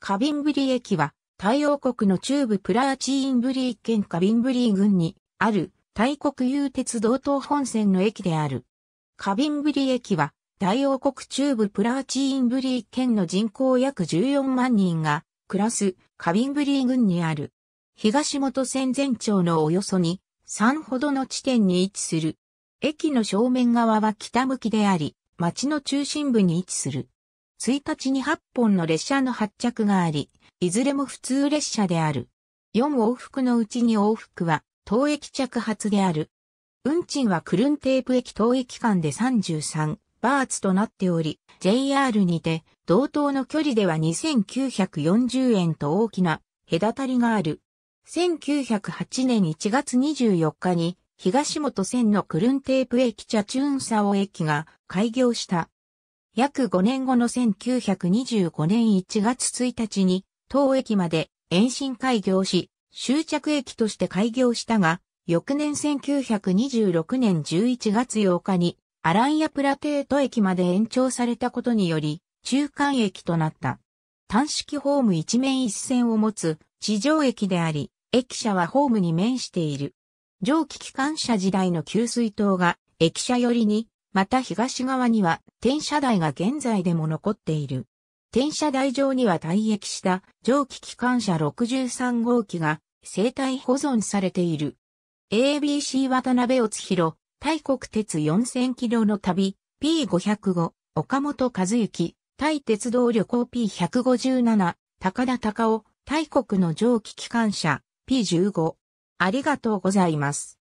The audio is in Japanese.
カビンブリ駅は、太陽国の中部プラーチーンブリー県カビンブリー郡にある大国有鉄道東本線の駅である。カビンブリ駅は、大王国中部プラーチーンブリー県の人口約14万人が暮らすカビンブリー郡にある。東本線全長のおよそ2、3ほどの地点に位置する。駅の正面側は北向きであり、町の中心部に位置する。1日に8本の列車の発着があり、いずれも普通列車である。4往復のうちに往復は、当駅着発である。運賃はクルンテープ駅当駅間で33バーツとなっており、JR にて同等の距離では2940円と大きな隔たりがある。1908年1月24日に東本線のクルンテープ駅茶チューンサオ駅が開業した。約5年後の1925年1月1日に当駅まで延伸開業し、終着駅として開業したが、翌年1926年11月8日にアランヤプラテート駅まで延長されたことにより中間駅となった。単式ホーム一面一線を持つ地上駅であり、駅舎はホームに面している。蒸気機関車時代の給水塔が駅舎寄りに、また東側には転車台が現在でも残っている。転車台上には退役した蒸気機関車63号機が生態保存されている。ABC 渡辺乙弘、大国鉄4000キロの旅 P505、岡本和幸、大鉄道旅行 P157、高田隆夫、大国の蒸気機関車 P15。ありがとうございます。